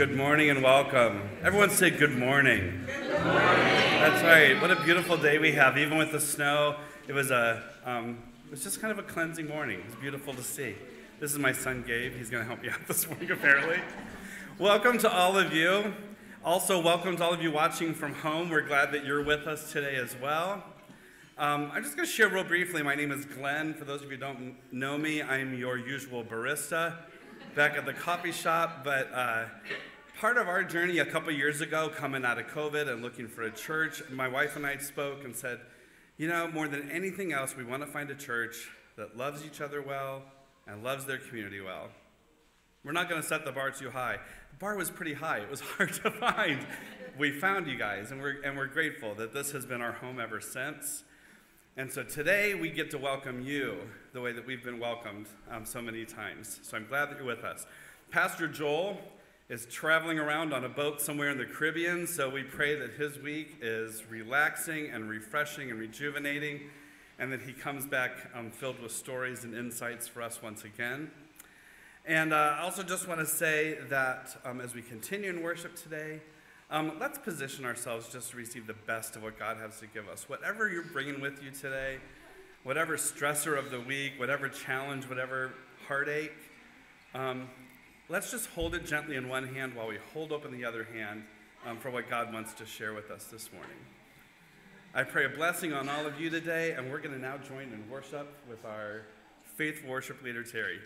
Good morning and welcome. Everyone say good morning. Good morning. That's right. What a beautiful day we have. Even with the snow, it was a um, it was just kind of a cleansing morning. It was beautiful to see. This is my son Gabe. He's going to help me out this morning apparently. welcome to all of you. Also, welcome to all of you watching from home. We're glad that you're with us today as well. Um, I'm just going to share real briefly. My name is Glenn. For those of you who don't know me, I'm your usual barista back at the coffee shop. But uh, part of our journey a couple years ago, coming out of COVID and looking for a church, my wife and I spoke and said, you know, more than anything else, we want to find a church that loves each other well and loves their community well. We're not going to set the bar too high. The bar was pretty high, it was hard to find. We found you guys, and we're, and we're grateful that this has been our home ever since. And so today we get to welcome you the way that we've been welcomed um, so many times. So I'm glad that you're with us. Pastor Joel is traveling around on a boat somewhere in the Caribbean, so we pray that his week is relaxing and refreshing and rejuvenating, and that he comes back um, filled with stories and insights for us once again. And uh, I also just want to say that um, as we continue in worship today, um, let's position ourselves just to receive the best of what God has to give us. Whatever you're bringing with you today, whatever stressor of the week, whatever challenge, whatever heartache, um, let's just hold it gently in one hand while we hold open the other hand um, for what God wants to share with us this morning. I pray a blessing on all of you today, and we're going to now join in worship with our faithful worship leader, Terry.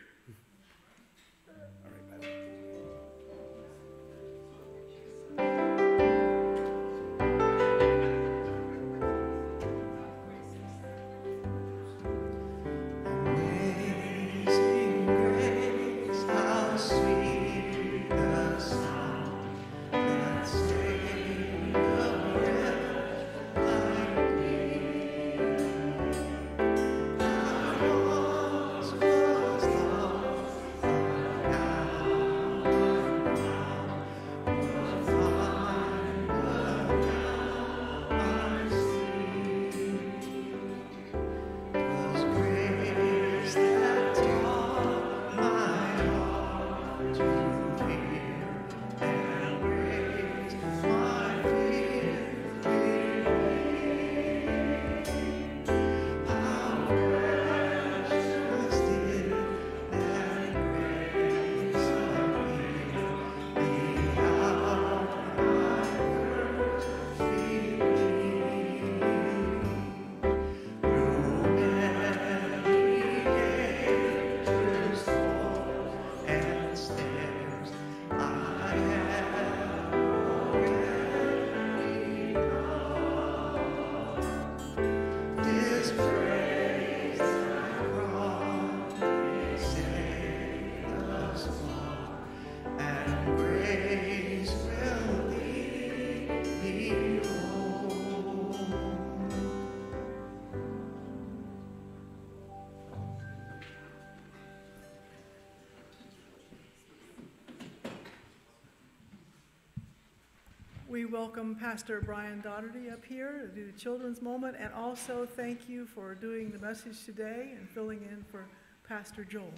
Welcome Pastor Brian Daugherty up here to do the children's moment, and also thank you for doing the message today and filling in for Pastor Joel.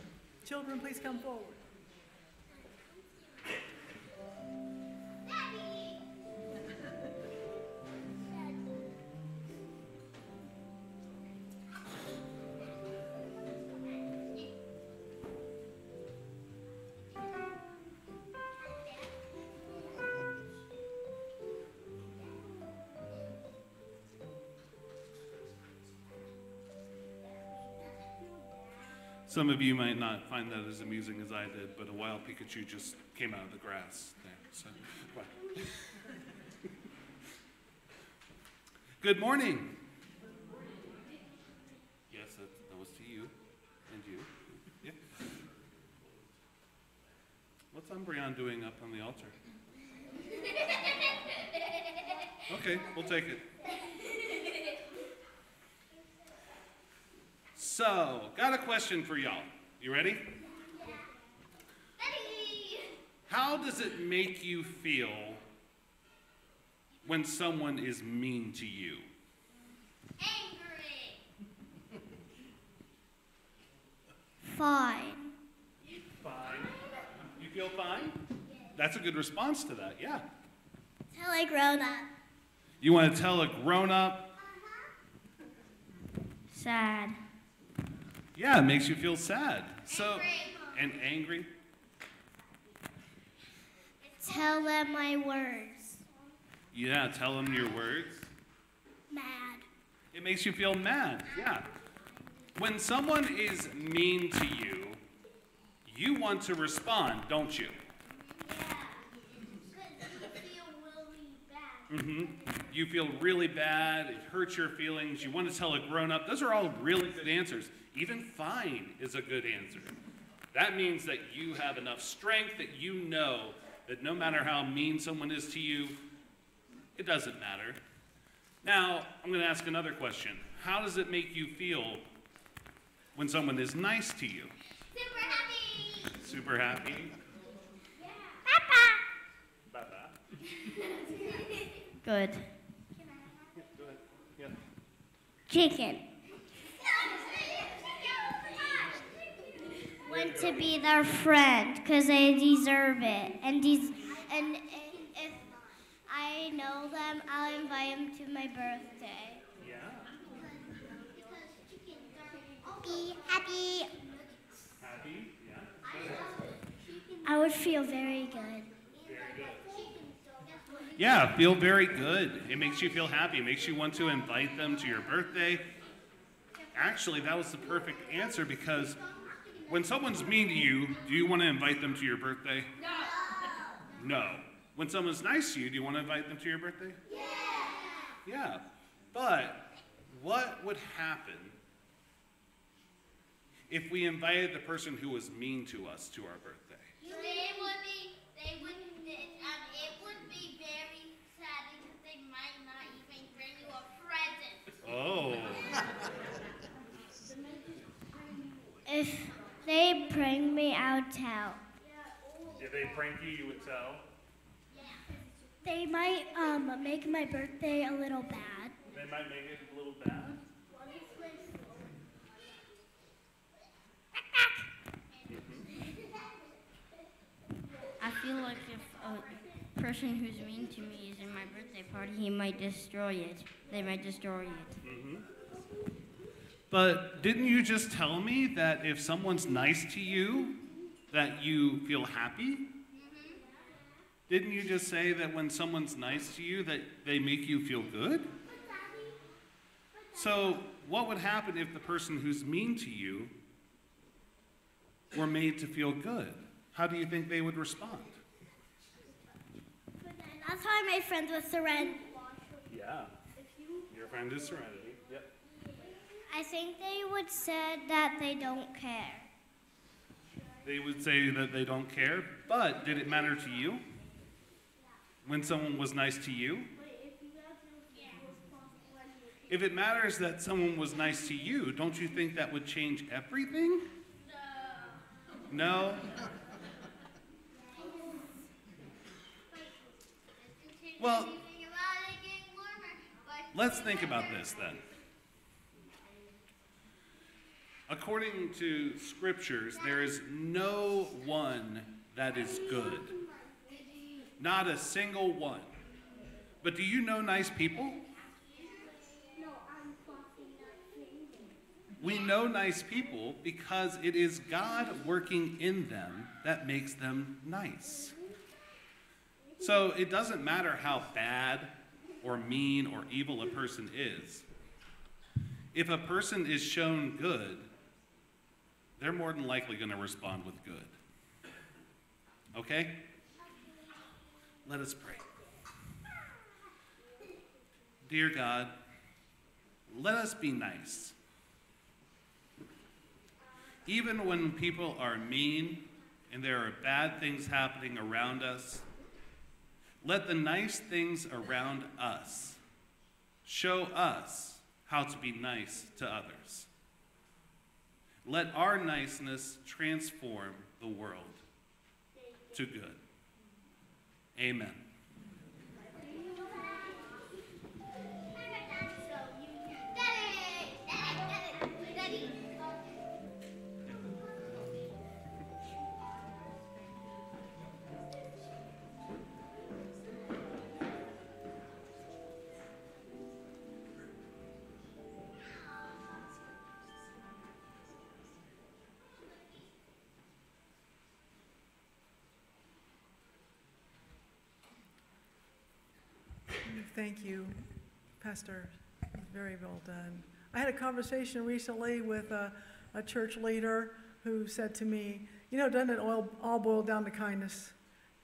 Children, please come forward. Some of you might not find that as amusing as I did, but a wild Pikachu just came out of the grass there. So. Good morning. Yes, that, that was to you and you. Yeah. What's Umbreon doing up on the altar? Okay, we'll take it. So, got a question for y'all. You ready? Ready. How does it make you feel when someone is mean to you? Angry. Fine. Fine. You feel fine? That's a good response to that, yeah. Tell a grown up. You want to tell a grown up, Sad. Yeah, it makes you feel sad. So, and angry. Tell them my words. Yeah, tell them your words. Mad. It makes you feel mad, yeah. When someone is mean to you, you want to respond, don't you? hmm You feel really bad, it hurts your feelings, you want to tell a grown up. Those are all really good answers. Even fine is a good answer. That means that you have enough strength that you know that no matter how mean someone is to you, it doesn't matter. Now, I'm going to ask another question. How does it make you feel when someone is nice to you? Super happy. Super happy? Papa. Bye-bye. Good. Go ahead. Yeah. Chicken. Want to be their friend because they deserve it. And these, and if I know them, I'll invite them to my birthday. Yeah. Be happy. Happy? Yeah. I would feel very good. Yeah, feel very good. It makes you feel happy. It makes you want to invite them to your birthday. Actually, that was the perfect answer because when someone's mean to you, do you want to invite them to your birthday? No. No. When someone's nice to you, do you want to invite them to your birthday? Yeah. Yeah. But what would happen if we invited the person who was mean to us to our birthday? They would be, they wouldn't, um, it would be very sad because they might not even bring you a present. Oh. If they bring me out town, If they prank you, you would tell? Yeah. they might um, make my birthday a little bad. They might make it a little bad. I feel like if a person who's mean to me is in my birthday party, he might destroy it. They might destroy it. But didn't you just tell me that if someone's nice to you, that you feel happy? Mm-hmm. Didn't you just say that when someone's nice to you, that they make you feel good? So, what would happen if the person who's mean to you were made to feel good? How do you think they would respond? That's how I made friends with Seren. Yeah. Your friend is Serenity. I think they would say that they don't care. They would say that they don't care, but did it matter to you? When someone was nice to you? If it matters that someone was nice to you, don't you think that would change everything? No? No? Well, Let's think about this then. According to scriptures, there is no one that is good. Not a single one. But do you know nice people? We know nice people because it is God working in them that makes them nice. So it doesn't matter how bad or mean or evil a person is. If a person is shown good, they're more than likely going to respond with good. Okay? Let us pray. Dear God, let us be nice. Even when people are mean and there are bad things happening around us, let the nice things around us show us how to be nice to others. Let our niceness transform the world to good. Amen. Thank you, Pastor. Very well done. I had a conversation recently with a, a church leader who said to me, you know, doesn't it all, all boil down to kindness,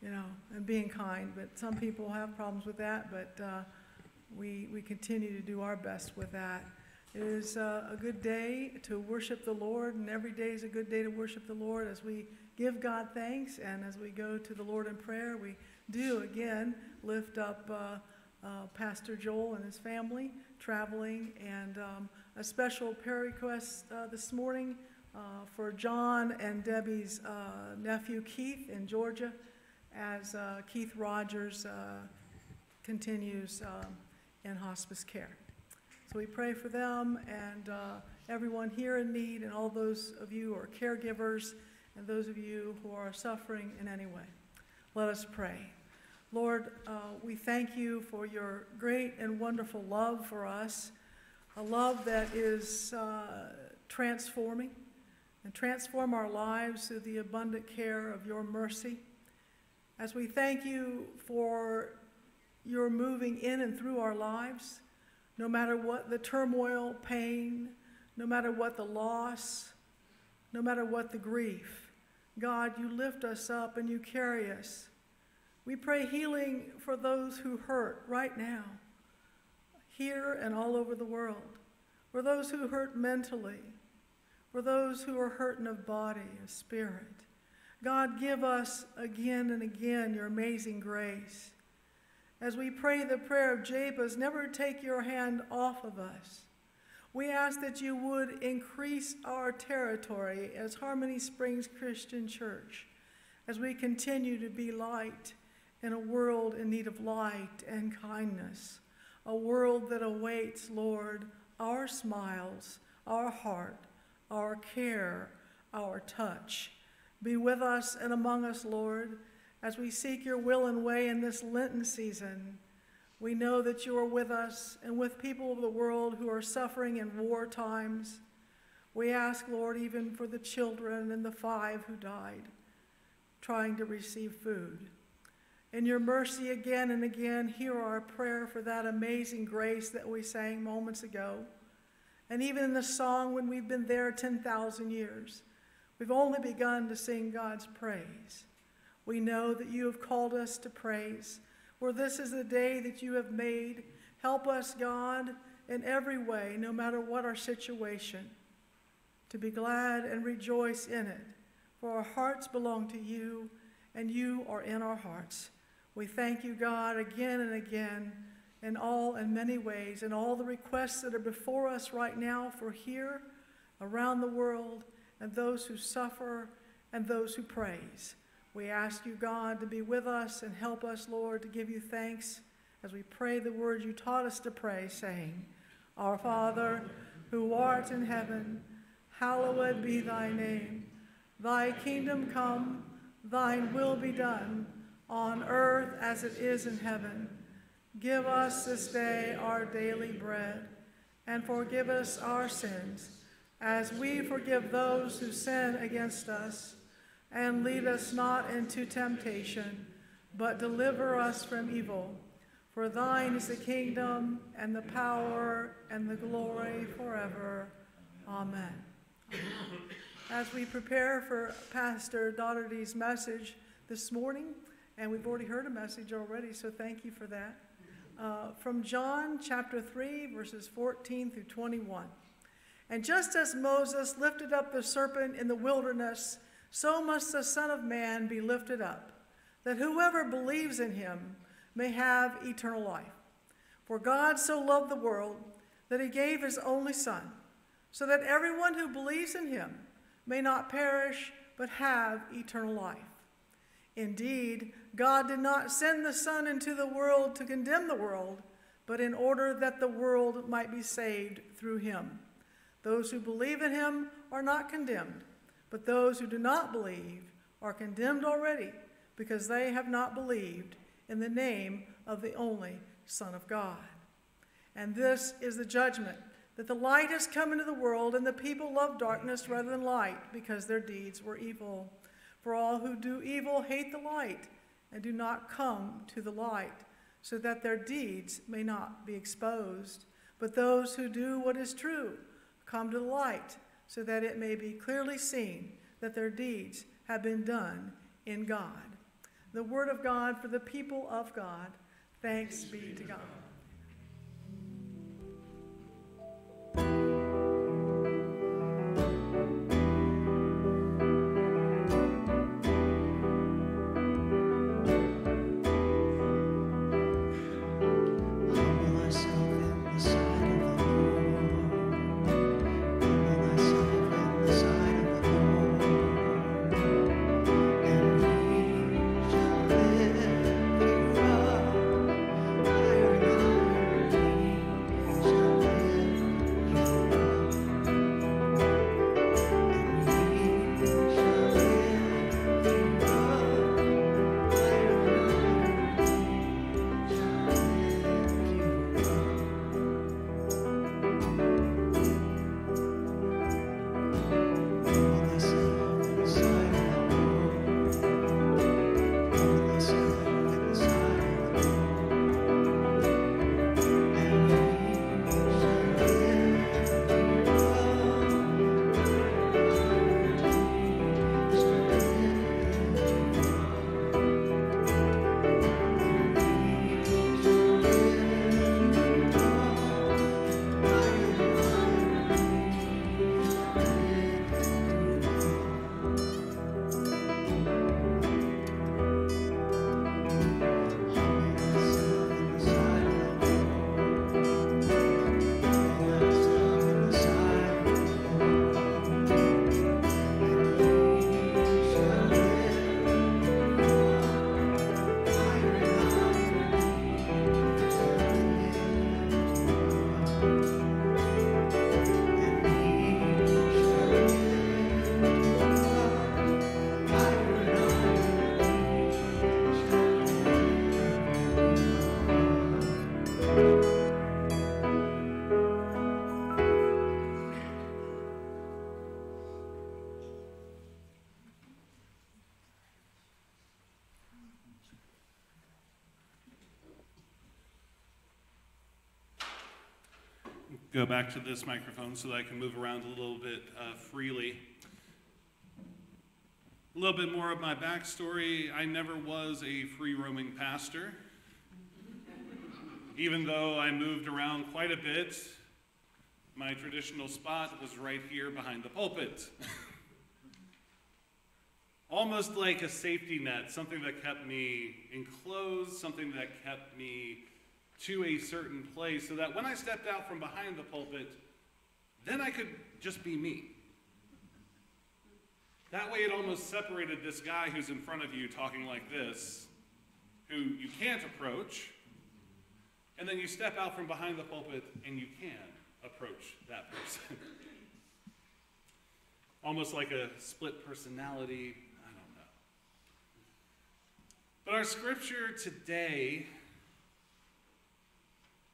you know, and being kind? But some people have problems with that, but uh, we, we continue to do our best with that. It is uh, a good day to worship the Lord, and every day is a good day to worship the Lord as we give God thanks and as we go to the Lord in prayer. We do again lift up uh, uh, Pastor Joel and his family traveling, and um, a special prayer request uh, this morning uh, for John and Debbie's uh, nephew Keith in Georgia as uh, Keith Rogers uh, continues um, in hospice care. So we pray for them and everyone here in need, and all those of you who are caregivers, and those of you who are suffering in any way. Let us pray. Lord, uh, we thank you for your great and wonderful love for us, a love that is uh, transforming and transform our lives through the abundant care of your mercy. As we thank you for your moving in and through our lives, no matter what the turmoil, pain, no matter what the loss, no matter what the grief. God, you lift us up and you carry us. We pray healing for those who hurt right now, here and all over the world, for those who hurt mentally, for those who are hurting of body and spirit. God, give us again and again your amazing grace as we pray the prayer of Jabez, never take your hand off of us. We ask that you would increase our territory as Harmony Springs Christian Church, as we continue to be light in a world in need of light and kindness, a world that awaits, Lord, our smiles, our heart, our care, our touch. Be with us and among us, Lord as we seek your will and way in this Lenten season, we know that you are with us and with people of the world who are suffering in war times. We ask, Lord, even for the children and the five who died trying to receive food. In your mercy, again and again, hear our prayer for that amazing grace that we sang moments ago. And even in the song, when we've been there 10,000 years, we've only begun to sing God's praise. We know that you have called us to praise. For this is the day that you have made. Help us, God, in every way, no matter what our situation, to be glad and rejoice in it. For our hearts belong to you, and you are in our hearts. We thank you, God, again and again, in all and many ways, and all the requests that are before us right now for here, around the world, and those who suffer and those who praise. We ask you, God, to be with us and help us, Lord, to give you thanks as we pray the words you taught us to pray, saying, Our Father, who art in heaven, hallowed be thy name. Thy kingdom come, thine will be done, on earth as it is in heaven. Give us this day our daily bread, and forgive us our sins, as we forgive those who sin against us and lead us not into temptation, but deliver us from evil. For thine is the kingdom, and the power, and the glory forever. Amen. As we prepare for Pastor Daugherty's message this morning, and we've already heard a message already, so thank you for that. Uh, from John chapter 3, verses 14 through 21. And just as Moses lifted up the serpent in the wilderness, so must the Son of Man be lifted up, that whoever believes in him may have eternal life. For God so loved the world that he gave his only Son, so that everyone who believes in him may not perish, but have eternal life. Indeed, God did not send the Son into the world to condemn the world, but in order that the world might be saved through him. Those who believe in him are not condemned but those who do not believe are condemned already because they have not believed in the name of the only Son of God. And this is the judgment that the light has come into the world, and the people love darkness rather than light because their deeds were evil. For all who do evil hate the light and do not come to the light, so that their deeds may not be exposed. But those who do what is true come to the light, so that it may be clearly seen that their deeds have been done in God. The word of God for the people of God. Thanks be to God. Go back to this microphone so that I can move around a little bit uh, freely. A little bit more of my backstory I never was a free roaming pastor. Even though I moved around quite a bit, my traditional spot was right here behind the pulpit. Almost like a safety net, something that kept me enclosed, something that kept me to a certain place so that when I stepped out from behind the pulpit, then I could just be me. That way, it almost separated this guy who's in front of you talking like this, who you can't approach, and then you step out from behind the pulpit and you can approach that person. almost like a split personality. I don't know. But our scripture today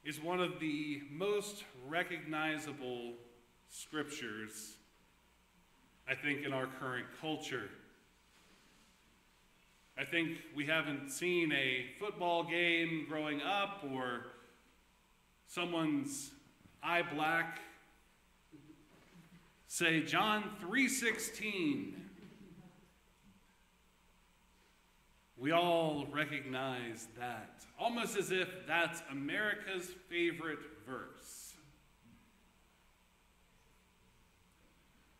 is one of the most recognizable scriptures, I think, in our current culture. I think we haven't seen a football game growing up or someone's eye black say John 3:16 We all recognize that, almost as if that's America's favorite verse.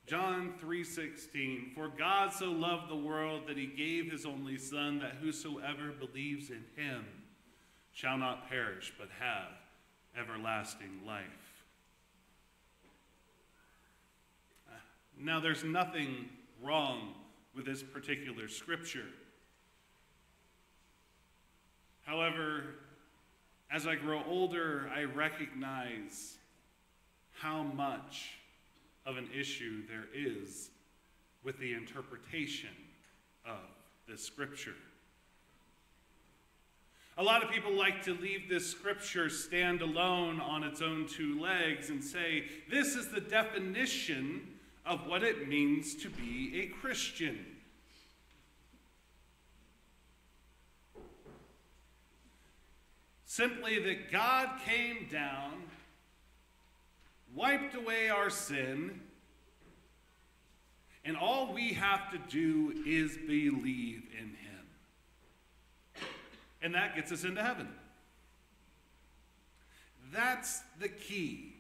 John 3:16 For God so loved the world that he gave his only son that whosoever believes in him shall not perish but have everlasting life. Now there's nothing wrong with this particular scripture. However, as I grow older, I recognize how much of an issue there is with the interpretation of this scripture. A lot of people like to leave this scripture stand alone on its own two legs and say, this is the definition of what it means to be a Christian. Simply that God came down, wiped away our sin, and all we have to do is believe in Him. And that gets us into heaven. That's the key.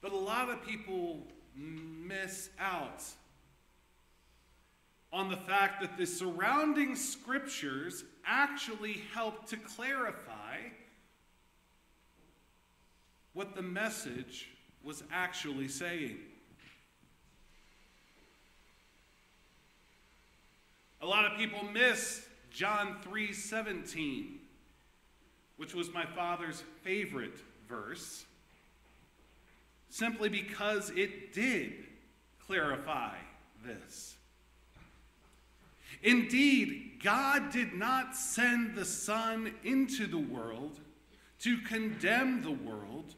But a lot of people miss out on the fact that the surrounding scriptures actually help to clarify what the message was actually saying. A lot of people miss John 3:17, which was my father's favorite verse, simply because it did clarify this. Indeed, God did not send the Son into the world to condemn the world,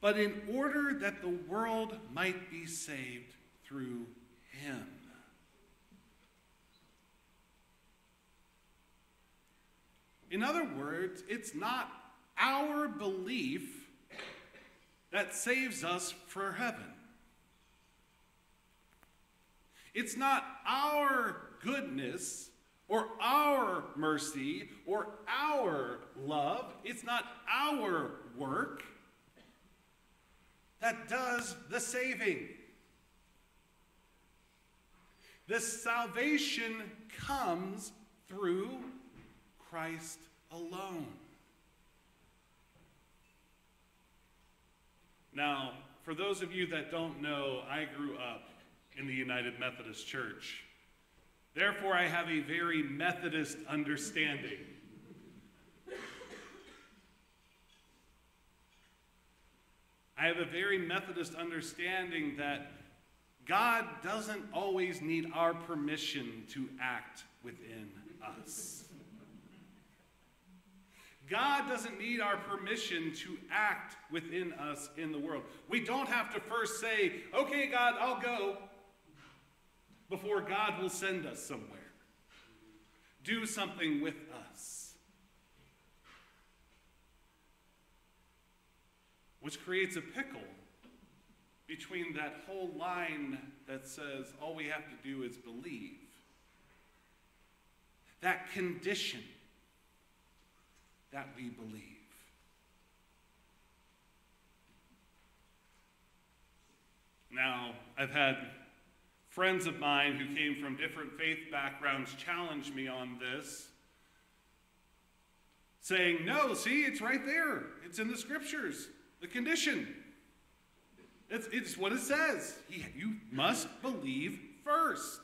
but in order that the world might be saved through him. In other words, it's not our belief that saves us for heaven. It's not our goodness or our mercy or our love. It's not our work that does the saving. The salvation comes through Christ alone. Now, for those of you that don't know, I grew up in the United Methodist Church. Therefore, I have a very Methodist understanding. I have a very Methodist understanding that God doesn't always need our permission to act within us. God doesn't need our permission to act within us in the world. We don't have to first say, okay, God, I'll go, before God will send us somewhere. Do something with us. Which creates a pickle between that whole line that says all we have to do is believe. That condition that we believe. Now, I've had friends of mine who came from different faith backgrounds challenged me on this, saying, No, see, it's right there. It's in the scriptures. The condition. It's, it's what it says. He, you must believe first.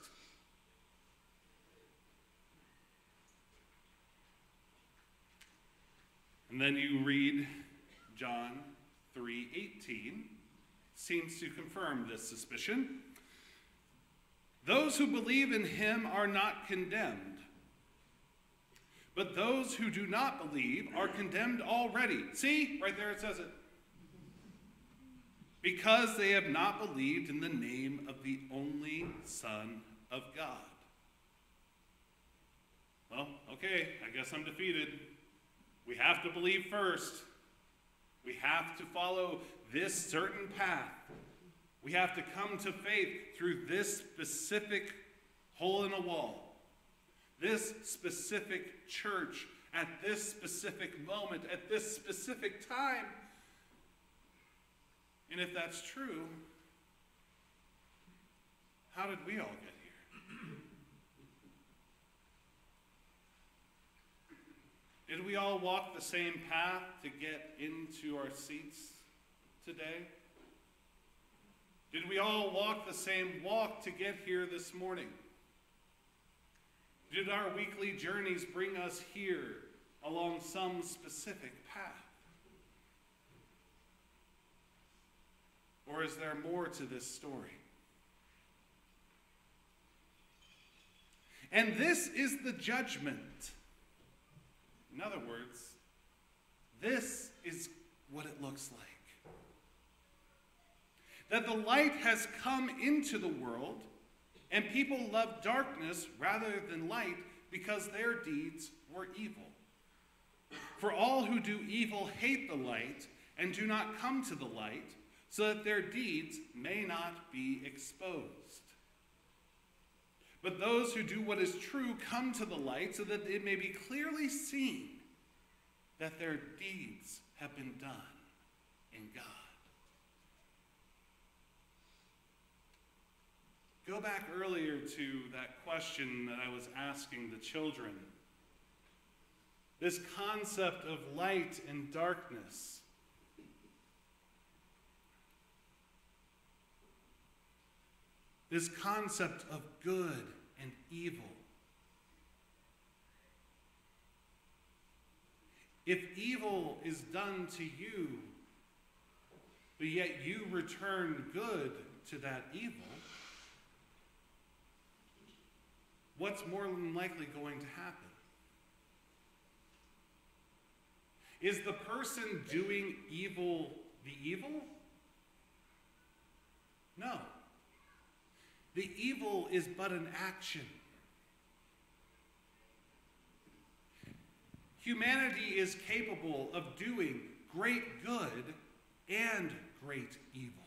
And then you read John 3:18 seems to confirm this suspicion. Those who believe in him are not condemned. But those who do not believe are condemned already. See, right there it says it. Because they have not believed in the name of the only Son of God. Well, okay, I guess I'm defeated. We have to believe first. We have to follow this certain path. We have to come to faith through this specific hole in a wall, this specific church, at this specific moment, at this specific time. And if that's true, how did we all get here? Did we all walk the same path to get into our seats today? Did we all walk the same walk to get here this morning? Did our weekly journeys bring us here along some specific path? Or is there more to this story? And this is the judgment. In other words, this is what it looks like that the light has come into the world, And people love darkness rather than light because their deeds were evil. For all who do evil hate the light and do not come to the light, so that their deeds may not be exposed. But those who do what is true come to the light so that it may be clearly seen that their deeds have been done in God. Go back earlier to that question that I was asking the children. This concept of light and darkness. This concept of good and evil. If evil is done to you, but yet you return good to that evil, what's more than likely going to happen? Is the person doing evil the evil? No. The evil is but an action. Humanity is capable of doing great good and great evil.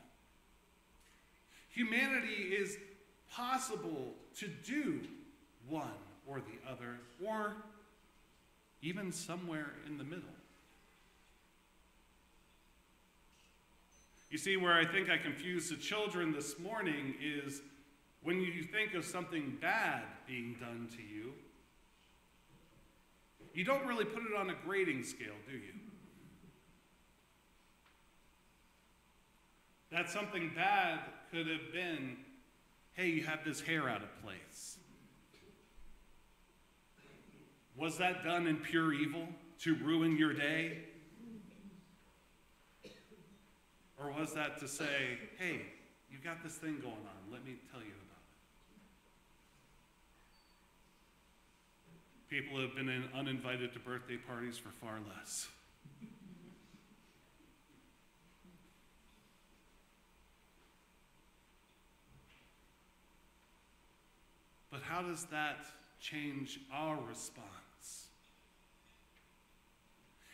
Humanity is possible to do one or the other, or even somewhere in the middle. You see, where I think I confused the children this morning is when you think of something bad being done to you, you don't really put it on a grading scale, do you? That something bad could have been hey, you have this hair out of place. Was that done in pure evil to ruin your day? Or was that to say, hey, you've got this thing going on, let me tell you about it? People have been in, uninvited to birthday parties for far less. But how does that change our response?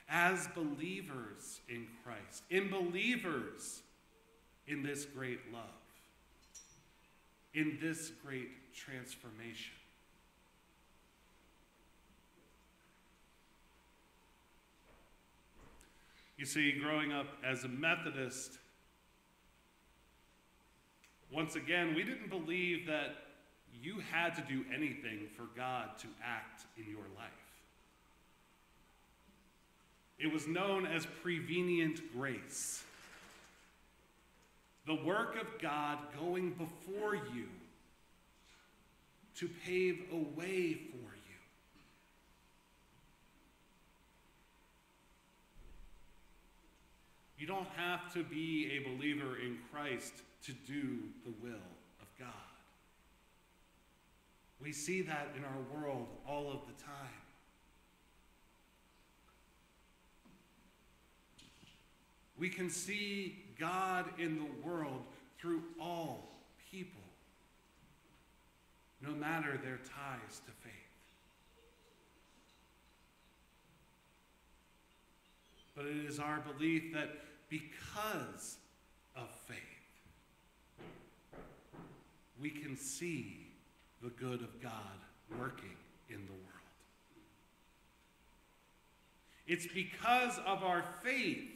As believers in Christ, in believers in this great love, in this great transformation. You see, growing up as a Methodist, once again, we didn't believe that you had to do anything for God to act in your life. It was known as prevenient grace. The work of God going before you to pave a way for you. You don't have to be a believer in Christ to do the will. We see that in our world all of the time. We can see God in the world through all people, no matter their ties to faith. But it is our belief that because of faith, we can see the good of God working in the world. It's because of our faith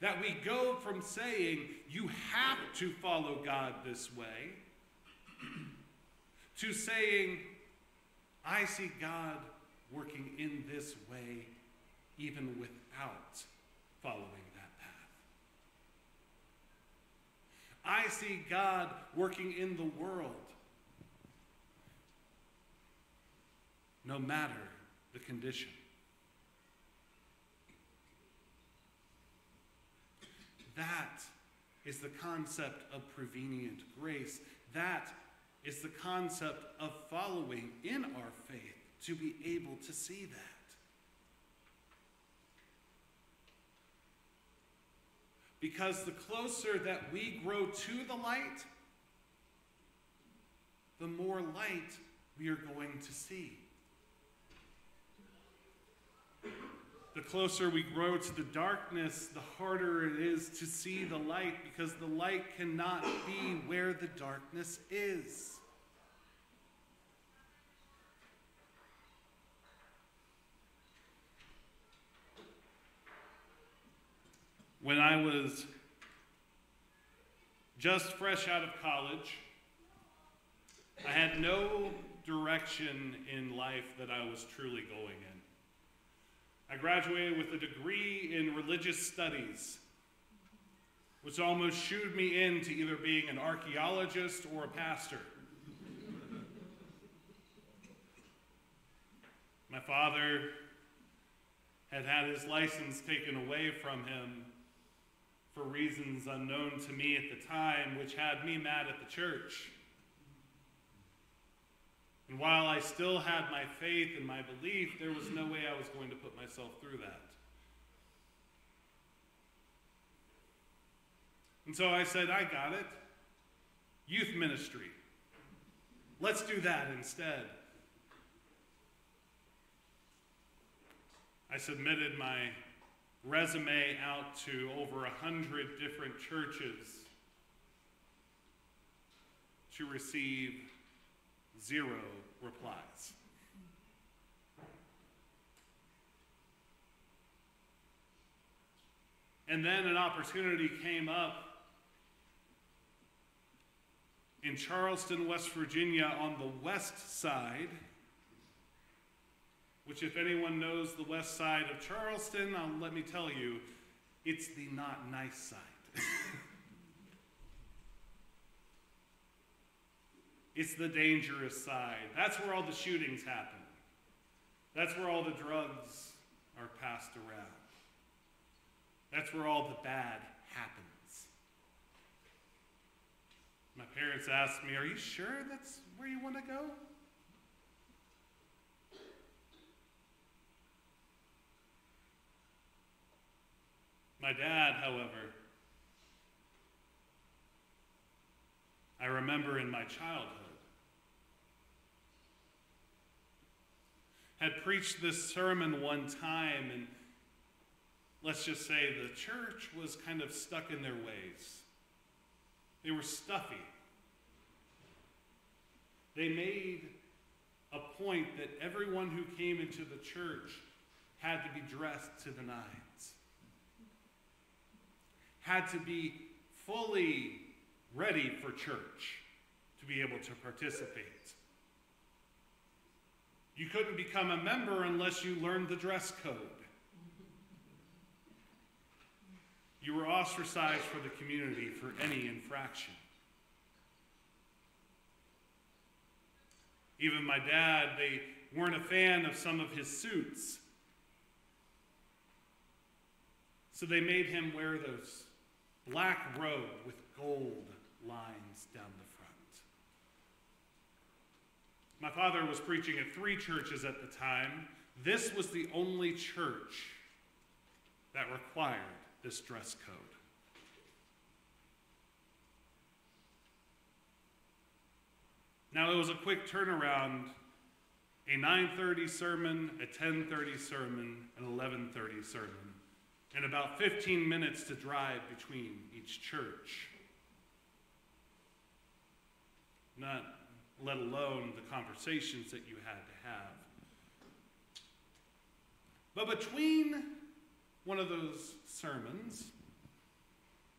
that we go from saying, you have to follow God this way, to saying, I see God working in this way even without following that path. I see God working in the world no matter the condition. That is the concept of prevenient grace. That is the concept of following in our faith to be able to see that. Because the closer that we grow to the light, the more light we are going to see. The closer we grow to the darkness, the harder it is to see the light because the light cannot be where the darkness is. When I was just fresh out of college, I had no direction in life that I was truly going in. I graduated with a degree in religious studies, which almost shooed me into either being an archaeologist or a pastor. My father had had his license taken away from him for reasons unknown to me at the time, which had me mad at the church. And while I still had my faith and my belief, there was no way I was going to put myself through that. And so I said, I got it. Youth ministry. Let's do that instead. I submitted my resume out to over a hundred different churches to receive zero replies. And then an opportunity came up in Charleston, West Virginia, on the west side, which, if anyone knows the west side of Charleston, let me tell you, it's the not nice side. It's the dangerous side. That's where all the shootings happen. That's where all the drugs are passed around. That's where all the bad happens. My parents asked me, Are you sure that's where you want to go? My dad, however, I remember in my childhood, had preached this sermon one time, and let's just say the church was kind of stuck in their ways. They were stuffy. They made a point that everyone who came into the church had to be dressed to the nines, had to be fully ready for church to be able to participate. You couldn't become a member unless you learned the dress code. You were ostracized for the community for any infraction. Even my dad, they weren't a fan of some of his suits. So they made him wear those black robe with gold lines down the front. My father was preaching at three churches at the time. This was the only church that required this dress code. Now it was a quick turnaround, a 9:30 sermon, a 10:30 sermon, an 11:30 sermon, and about 15 minutes to drive between each church. Not let alone the conversations that you had to have. But between one of those sermons,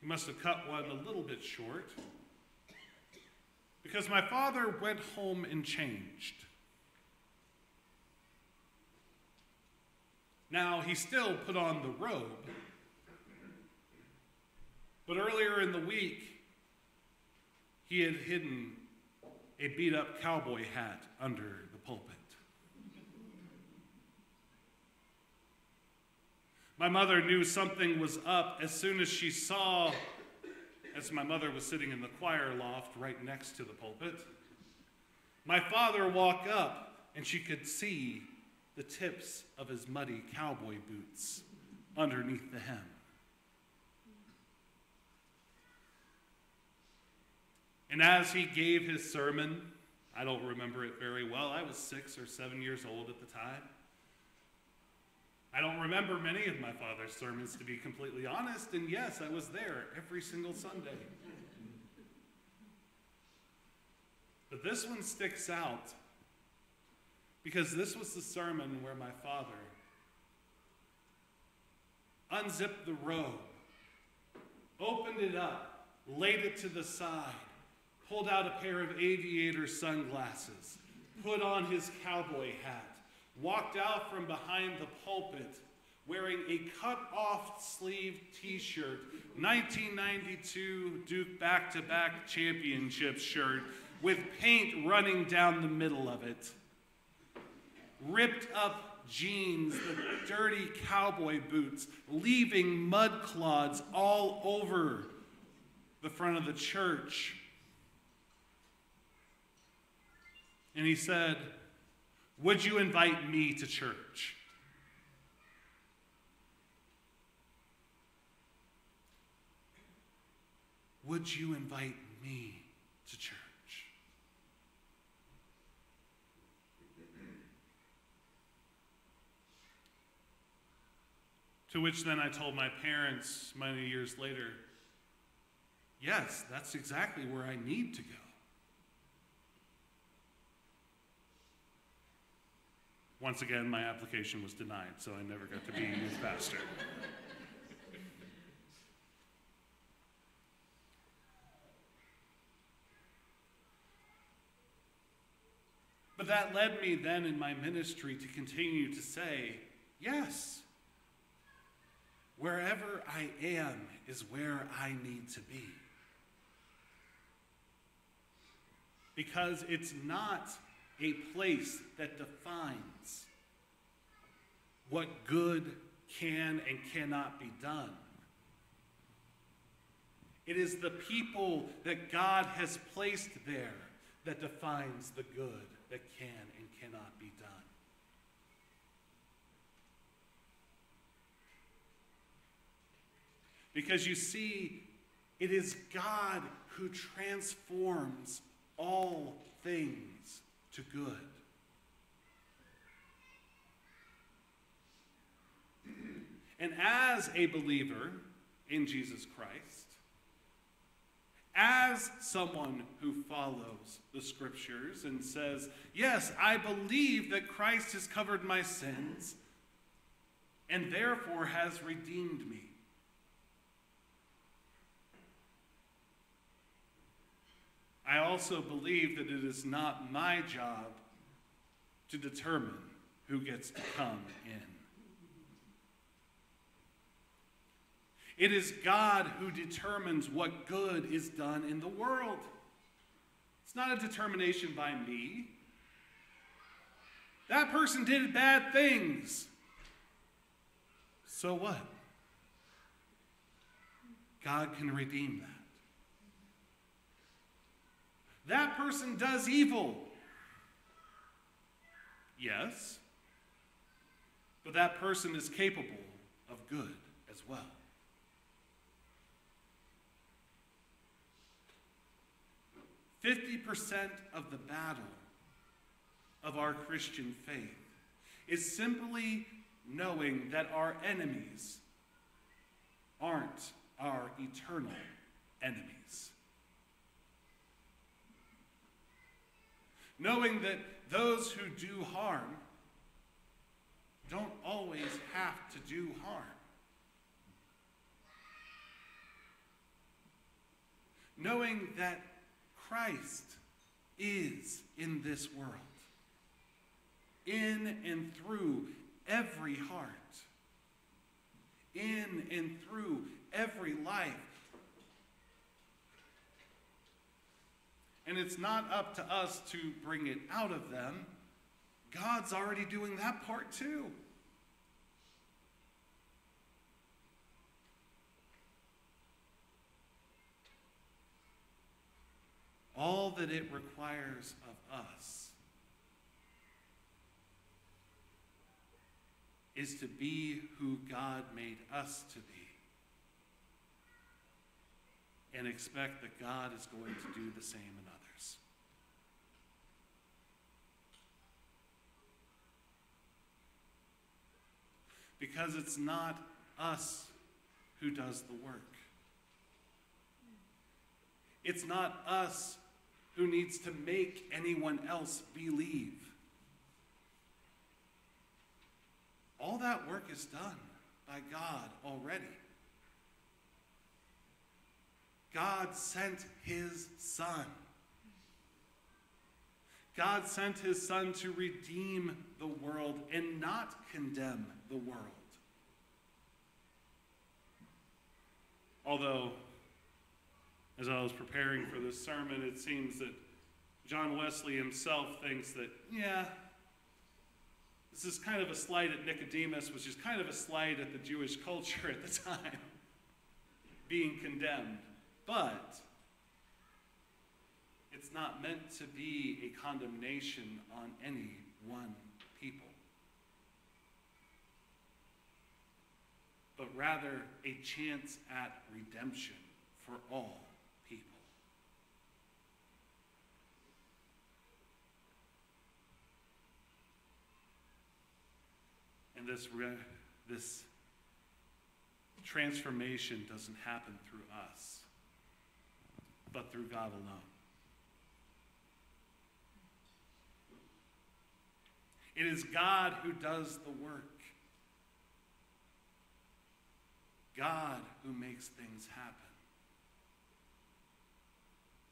he must have cut one a little bit short because my father went home and changed. Now, he still put on the robe, but earlier in the week, he had hidden a beat up cowboy hat under the pulpit. My mother knew something was up as soon as she saw, as my mother was sitting in the choir loft right next to the pulpit, my father walk up and she could see the tips of his muddy cowboy boots underneath the hem. And as he gave his sermon, I don't remember it very well. I was six or seven years old at the time. I don't remember many of my father's sermons, to be completely honest, and yes, I was there every single Sunday. But this one sticks out because this was the sermon where my father unzipped the robe, opened it up, laid it to the side, pulled out a pair of aviator sunglasses, put on his cowboy hat, walked out from behind the pulpit wearing a cut off sleeve t shirt, 1992 Duke back to back championship shirt with paint running down the middle of it, ripped up jeans, the dirty cowboy boots, leaving mud clods all over the front of the church. And he said, Would you invite me to church? Would you invite me to church? To which then I told my parents many years later, yes, that's exactly where I need to go. Once again, my application was denied, so I never got to be a youth pastor. But that led me then in my ministry to continue to say, yes, wherever I am is where I need to be. Because it's not a place that defines what good can and cannot be done. It is the people that God has placed there that defines the good that can and cannot be done. Because you see, it is God who transforms all things to good. And as a believer in Jesus Christ, as someone who follows the scriptures and says, Yes, I believe that Christ has covered my sins and therefore has redeemed me. I also believe that it is not my job to determine who gets to come in. It is God who determines what good is done in the world. It's not a determination by me. That person did bad things. So what? God can redeem that. That person does evil. Yes. But that person is capable of good as well. 50% of the battle of our Christian faith is simply knowing that our enemies aren't our eternal enemies. Knowing that those who do harm don't always have to do harm. Knowing that Christ is in this world, in and through every heart, in and through every life. And it's not up to us to bring it out of them. God's already doing that part too. all that it requires of us is to be who God made us to be and expect that God is going to do the same in others. Because it's not us who does the work. It's not us who needs to make anyone else believe. All that work is done by God already. God sent his Son. God sent his Son to redeem the world and not condemn the world. Although, as I was preparing for this sermon, it seems that John Wesley himself thinks that, yeah, this is kind of a slight at Nicodemus, which is kind of a slight at the Jewish culture at the time, being condemned. But it's not meant to be a condemnation on any one people, but rather a chance at redemption for all people. And this, this transformation doesn't happen through us, but through God alone. It is God who does the work. God who makes things happen.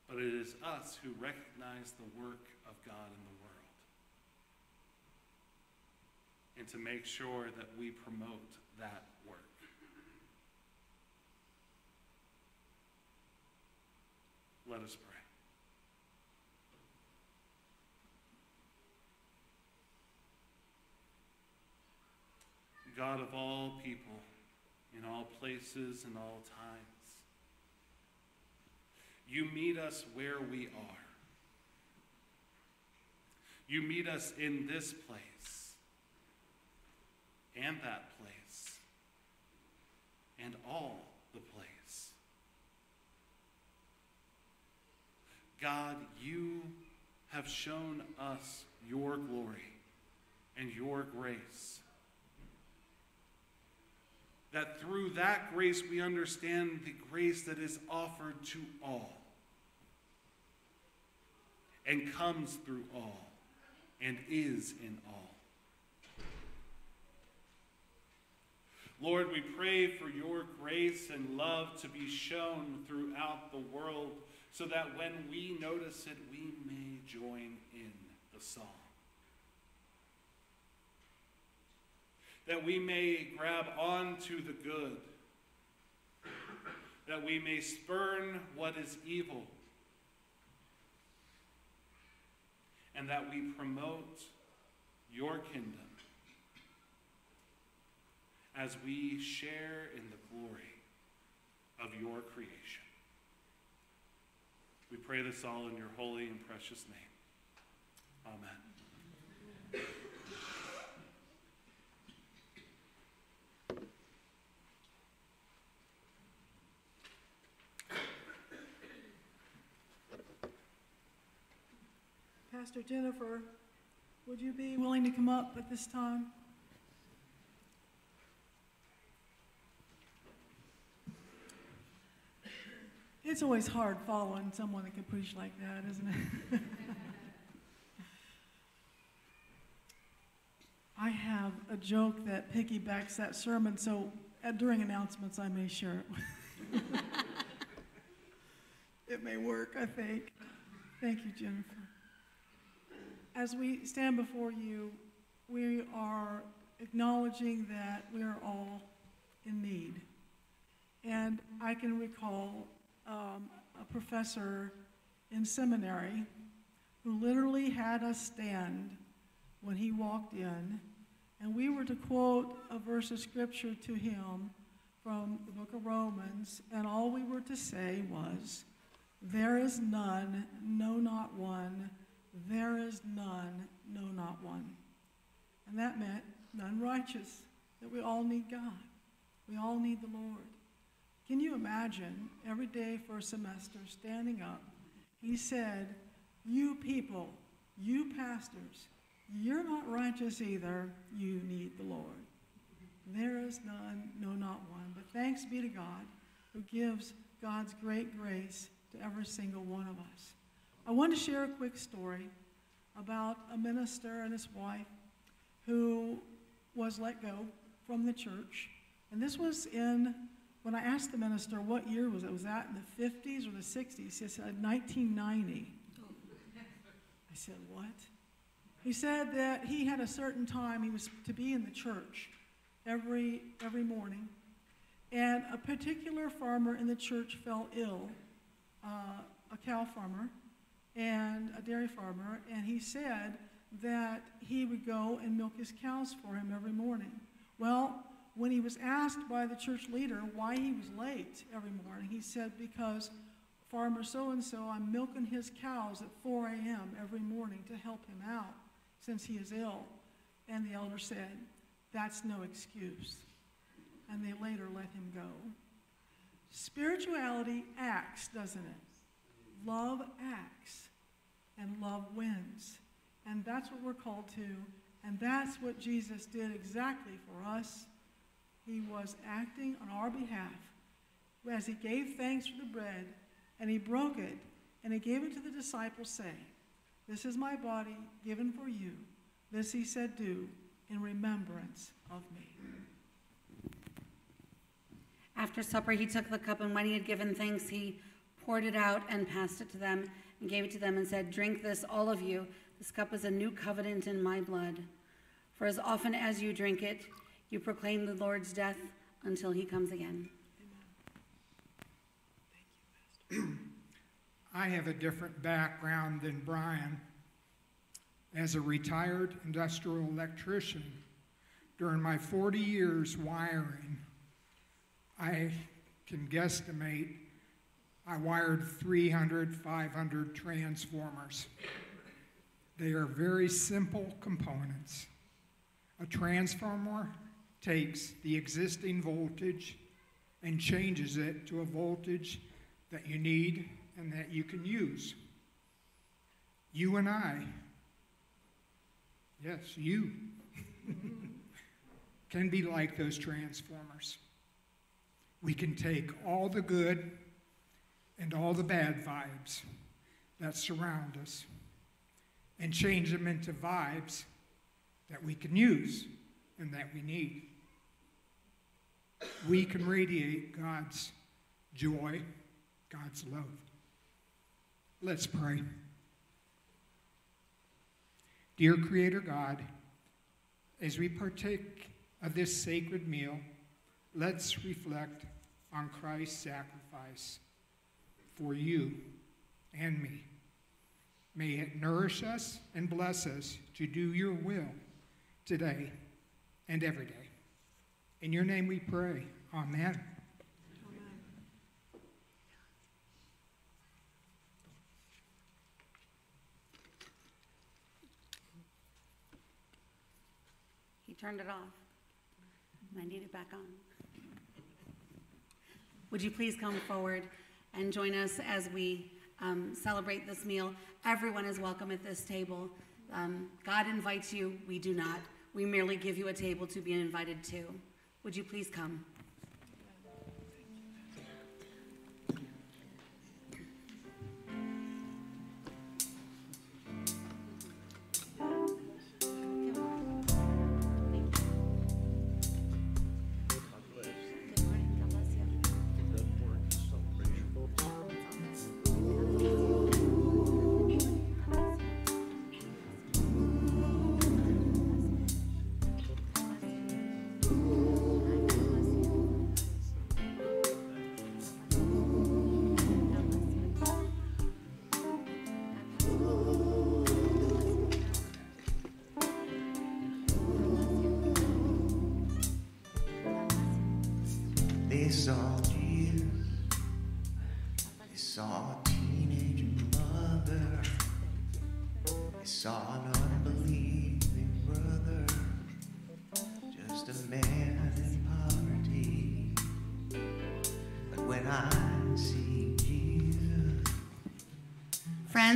But it is us who recognize the work of God in the world. And to make sure that we promote that work. Let us pray. God of all people, in all places and all times, you meet us where we are. You meet us in this place and that place and all the place. God, you have shown us your glory and your grace that through that grace we understand the grace that is offered to all and comes through all and is in all. Lord, we pray for your grace and love to be shown throughout the world so that when we notice it, we may join in the song. That we may grab onto the good, that we may spurn what is evil, and that we promote your kingdom as we share in the glory of your creation. We pray this all in your holy and precious name. Amen. Pastor Jennifer, would you be willing to come up at this time? It's always hard following someone that can preach like that, isn't it? I have a joke that piggybacks that sermon, so uh, during announcements I may share it. it may work, I think. Thank you, Jennifer. As we stand before you, we are acknowledging that we are all in need. And I can recall um, a professor in seminary who literally had us stand when he walked in, and we were to quote a verse of scripture to him from the book of Romans, and all we were to say was, There is none, no, not one, there is none, no, not one. And that meant none righteous, that we all need God. We all need the Lord. Can you imagine every day for a semester standing up? He said, You people, you pastors, you're not righteous either. You need the Lord. There is none, no, not one. But thanks be to God who gives God's great grace to every single one of us. I want to share a quick story about a minister and his wife who was let go from the church. And this was in, when I asked the minister what year was it, was that in the 50s or the 60s? He said 1990. I said, what? He said that he had a certain time he was to be in the church every, every morning. And a particular farmer in the church fell ill, uh, a cow farmer and a dairy farmer, and he said that he would go and milk his cows for him every morning. Well, when he was asked by the church leader why he was late every morning, he said, Because farmer so and so, I'm milking his cows at 4 a.m. every morning to help him out since he is ill. And the elder said, That's no excuse. And they later let him go. Spirituality acts, doesn't it? Love acts, and love wins. And that's what we're called to, and that's what Jesus did exactly for us. He was acting on our behalf as he gave thanks for the bread, and he broke it, and he gave it to the disciples, saying, This is my body given for you. This he said, Do in remembrance of me. After supper, he took the cup, and when he had given thanks, he poured it out and passed it to them, and gave it to them, and said, Drink this, all of you. This cup is a new covenant in my blood. For as often as you drink it, you proclaim the Lord's death until he comes again. I have a different background than Brian. As a retired industrial electrician, during my 40 years wiring, I can guesstimate I wired 300, 500 transformers. They are very simple components. A transformer takes the existing voltage and changes it to a voltage that you need and that you can use. You and I, yes, you, can be like those transformers. We can take all the good and all the bad vibes that surround us and change them into vibes that we can use and that we need. We can radiate God's joy, God's love. Let's pray. Dear Creator God, as we partake of this sacred meal, let's reflect on Christ's sacrifice for you and me. May it nourish us and bless us to do your will today and every day. In your name we pray. Amen. He turned it off, I need it back on. Would you please come forward and join us as we um, celebrate this meal? Everyone is welcome at this table. Um, God invites you, we do not. We merely give you a table to be invited to. Would you please come?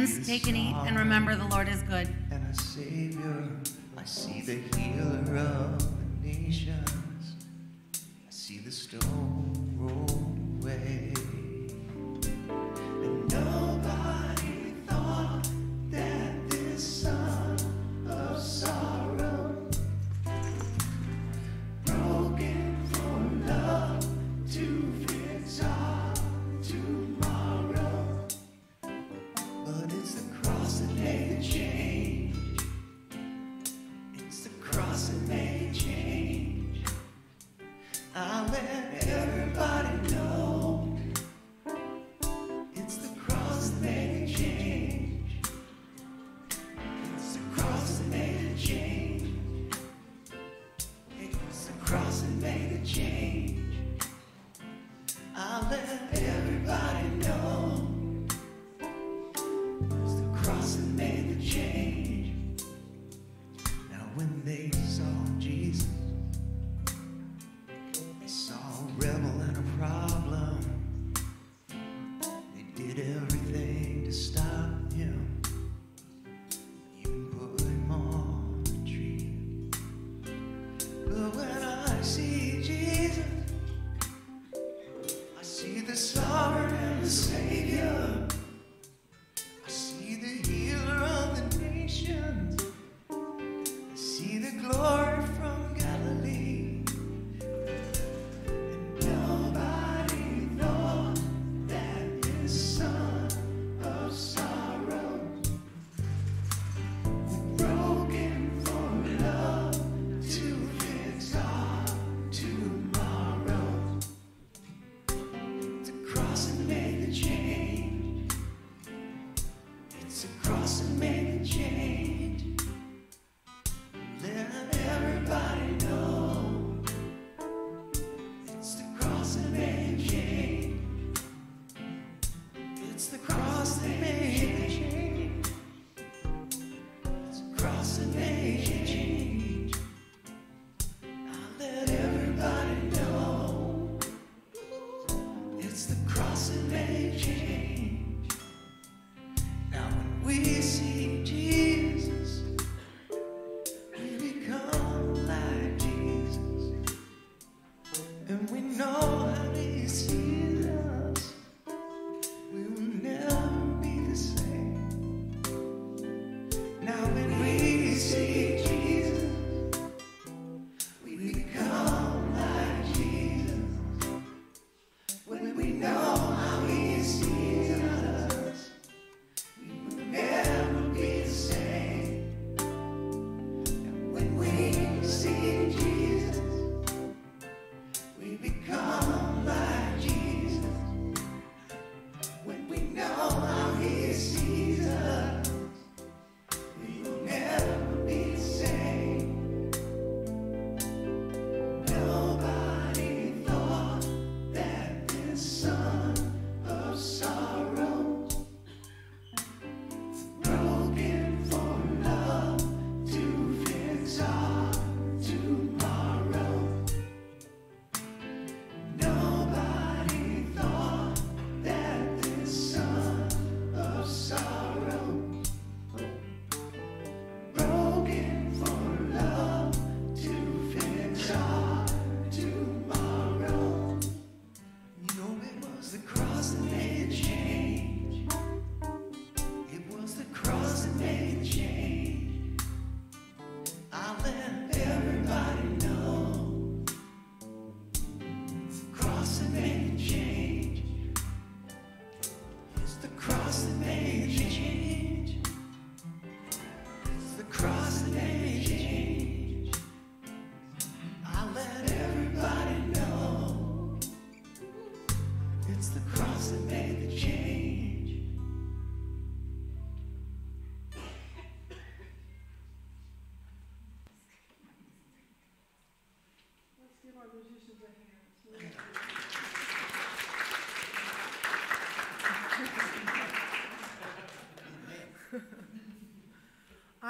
Take and eat and remember the Lord is good.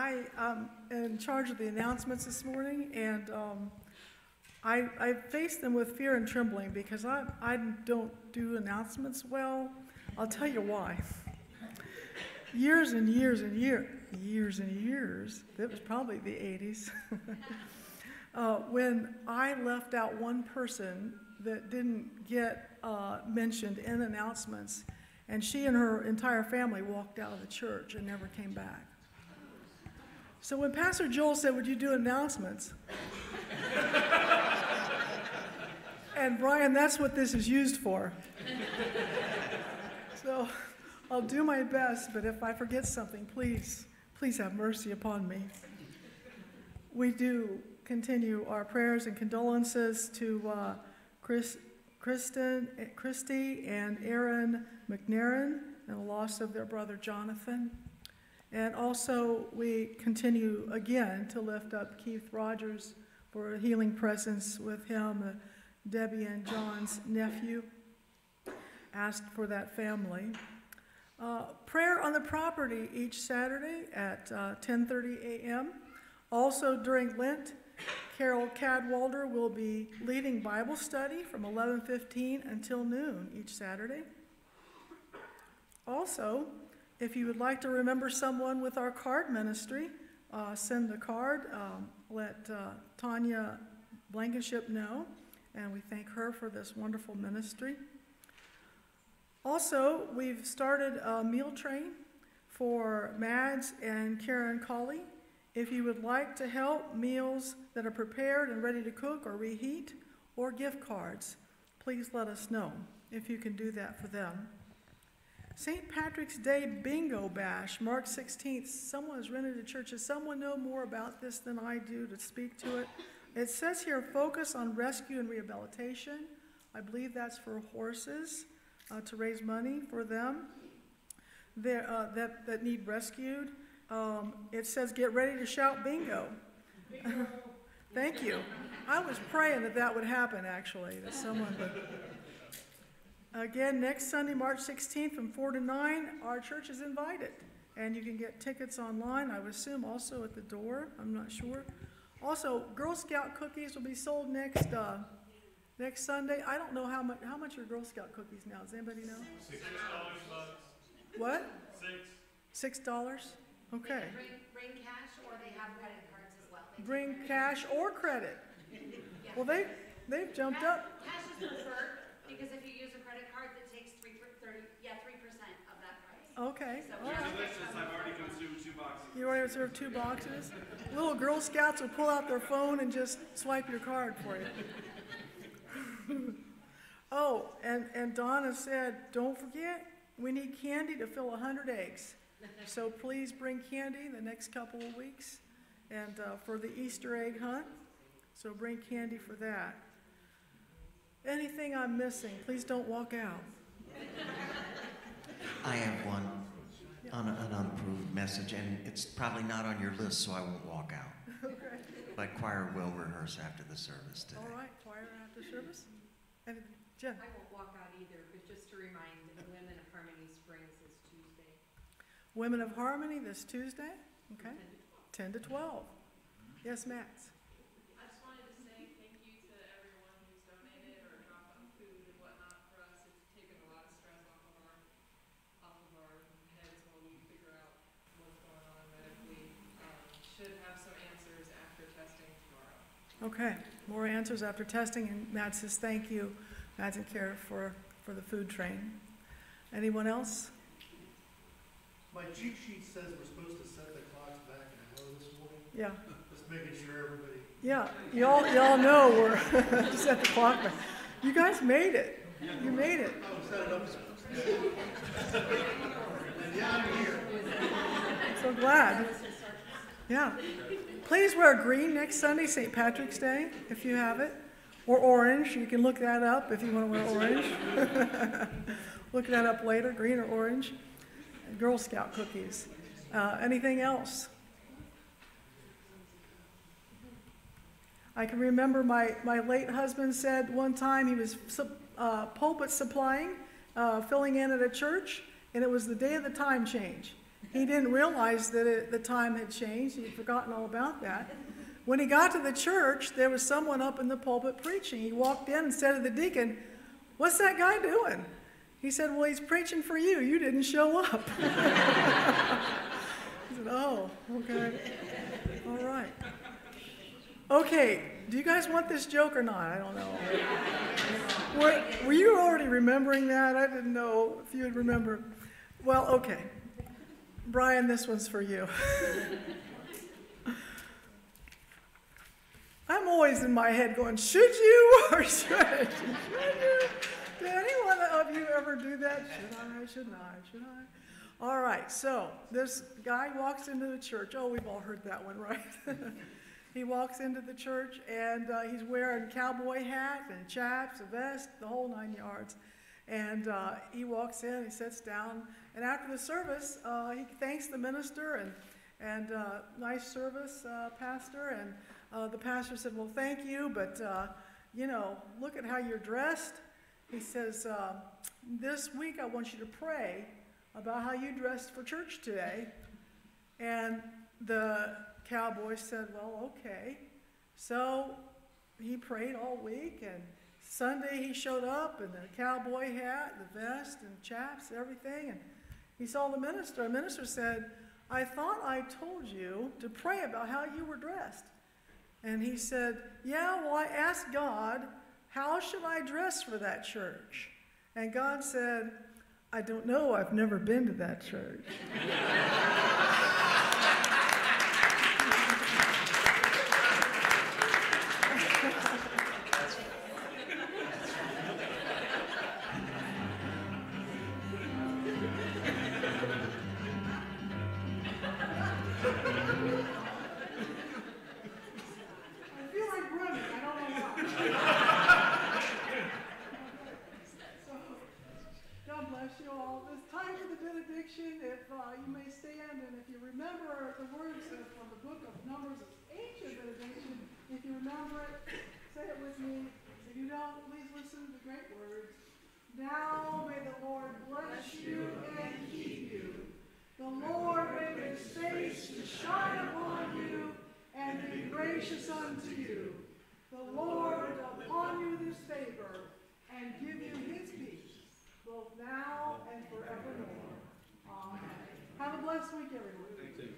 I um, am in charge of the announcements this morning, and um, I, I face them with fear and trembling because I, I don't do announcements well. I'll tell you why. years and years and years, years and years, It was probably the 80s, uh, when I left out one person that didn't get uh, mentioned in announcements, and she and her entire family walked out of the church and never came back. So when Pastor Joel said, Would you do announcements? and Brian, that's what this is used for. so I'll do my best, but if I forget something, please, please have mercy upon me. We do continue our prayers and condolences to uh, Chris, Kristen, Christy and Aaron McNairn and the loss of their brother Jonathan. And also, we continue again to lift up Keith Rogers for a healing presence with him, uh, Debbie and John's nephew. Asked for that family. Uh, prayer on the property each Saturday at uh, 10:30 a.m. Also during Lent, Carol Cadwalder will be leading Bible study from 11:15 until noon each Saturday. Also, if you would like to remember someone with our card ministry, uh, send a card. Um, let uh, Tanya Blankenship know, and we thank her for this wonderful ministry. Also, we've started a meal train for Mads and Karen Colley. If you would like to help meals that are prepared and ready to cook or reheat, or gift cards, please let us know if you can do that for them. St. Patrick's Day Bingo Bash, March 16th. Someone has rented a church. Does someone know more about this than I do to speak to it? It says here focus on rescue and rehabilitation. I believe that's for horses uh, to raise money for them uh, that, that need rescued. Um, it says get ready to shout bingo. Thank you. I was praying that that would happen actually, that someone would. Again, next Sunday, March 16th from 4 to 9, our church is invited. And you can get tickets online, I would assume also at the door, I'm not sure. Also, Girl Scout cookies will be sold next, uh, next Sunday. I don't know how much, how much are Girl Scout cookies now, does anybody know? Six dollars. What? Six. Six dollars? Okay. Bring, bring cash or they have credit cards as well. They Bring cash or credit. Well, they, they've jumped up. Cash is preferred, because if you use a credit card, that takes three, per- thirty, yeah, three percent of that price. Okay, So all right. Delicious, I've already consumed two boxes. You already reserved two boxes? Little Girl Scouts will pull out their phone and just swipe your card for you. oh, and, and Donna said, don't forget, we need candy to fill 100 eggs. So please bring candy the next couple of weeks and uh, for the Easter egg hunt. So bring candy for that. Anything I'm missing, please don't walk out. I have one, on an unapproved message, and it's probably not on your list, so I won't walk out. Okay. But choir will rehearse after the service today. All right, choir after service? And Jen? I won't walk out either, but just to remind, the Women of Harmony Springs is Tuesday. Women of Harmony this Tuesday, okay? 10 to 12. Yes, Max? I just wanted to say thank you to everyone who's donated or dropped on food and whatnot for us. It's taken a lot of stress off of our, off of our heads while we figure out what's going on medically. Um, should have some answers after testing tomorrow. Okay, more answers after testing, and Matt says thank you, Matt and Kara, for, for the food train. Anyone else? My cheat sheet says we're supposed to set the clocks back an hour this morning, Yeah, just making sure everybody. yeah, y'all, y'all know we're, set the clock back. You guys made it, you made it. Oh, set it up. Yeah, I'm here. So glad. Yeah. Please wear green next Sunday, St. Patrick's Day, if you have it. Or orange. You can look that up if you want to wear orange. look that up later, green or orange. Girl Scout cookies. Uh, anything else? I can remember my, my late husband said one time he was uh, pulpit supplying, uh, filling in at a church, and it was the day of the time change. He didn't realize that it, the time had changed. He'd forgotten all about that. When he got to the church, there was someone up in the pulpit preaching. He walked in and said to the deacon, What's that guy doing? He said, Well, he's preaching for you. You didn't show up. he said, Oh, okay. All right. Okay, Do you guys want this joke or not? I don't know. Were, were you already remembering that? I didn't know if you would remember. Well, okay. Brian, this one's for you. I'm always in my head going, should you or should, should you? Did anyone of you ever do that? Should I? Should I? Should I? All right, so this guy walks into the church. Oh, we've all heard that one, right? he walks into the church and uh, he's wearing cowboy hat and chaps, a vest, the whole nine yards. And uh, he walks in, he sits down, and after the service, uh, he thanks the minister and and uh, nice service, uh, pastor. And uh, the pastor said, "Well, thank you, but uh, you know, look at how you're dressed." He says, uh, "This week, I want you to pray about how you dressed for church today." And the cowboy said, Well, okay. So he prayed all week, and Sunday he showed up in the cowboy hat, the vest, and chaps, everything. And he saw the minister. The minister said, I thought I told you to pray about how you were dressed. And he said, Yeah, well, I asked God, how should I dress for that church? And God said, I don't know. I've never been to that church. more make his face to shine upon you and to be gracious unto you. The Lord upon you this favor and give you his peace, both now and forevermore. Amen. Have a blessed week, everyone. Thank you.